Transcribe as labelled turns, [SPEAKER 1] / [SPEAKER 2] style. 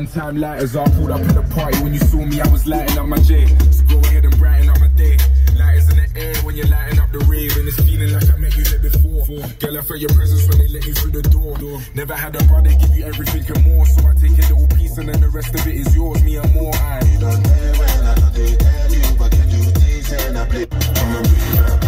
[SPEAKER 1] one time lighters up. Pulled up in the party when you saw me, I was lighting up my J. So go ahead and brighten up my day. Lighters in the air when you're lighting up the rave, and it's feeling like I met you there before. Girl, I felt your presence when they let me through the door. Never had a brother give you everything and more, so I take a little piece and then the rest of it is yours. Me and more, I.
[SPEAKER 2] that boy.